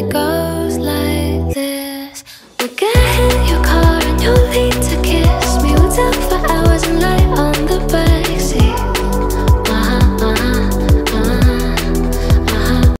it goes like this. Look okay. at